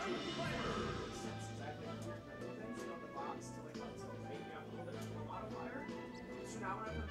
So now when I put